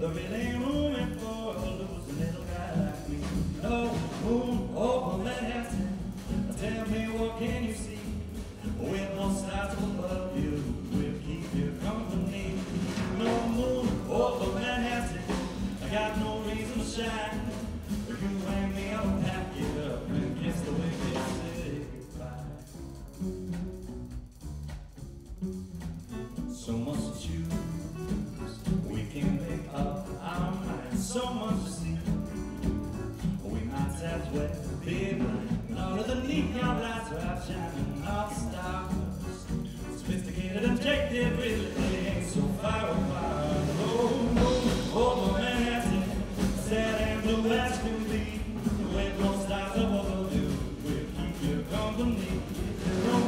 Room for a little guy like me. No moon over Manhattan. Tell me what can you see? Stars above you, we'll keep company. No moon over Manhattan. I got no reason to shine. You me, pack it up and kiss the goodbye. So much blind. All of the neon lights are shining, all the stars. Sophisticated, objective, really ain't so far apart. Oh, oh, over Manhattan, sad and blue as can be. With no stars above you, we'll keep you company. No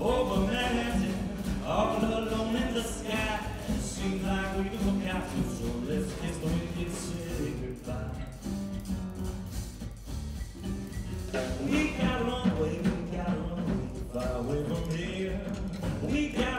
over Manhattan, all alone in the sky. Seems like we don't have to, so let's We gotta run way, we gotta run away, far away from here. We gotta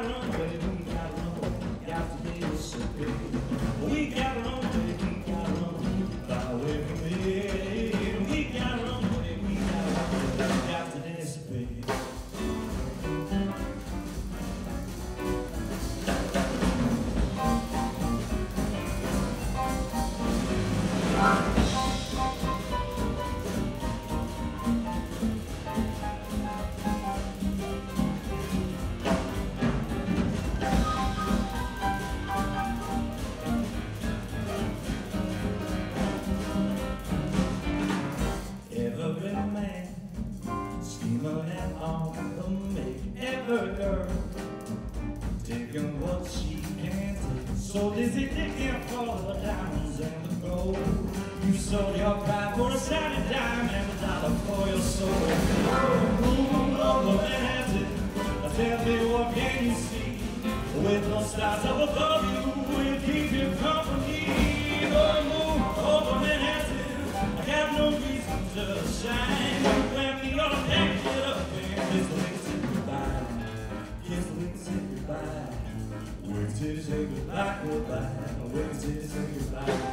and on the make. Every girl, taking what she can take. So dizzy digging for the diamonds and the gold. You sold your pride for a shiny dime and a dollar for your soul. Oh, to say goodbye, goodbye. I'm waiting to say goodbye.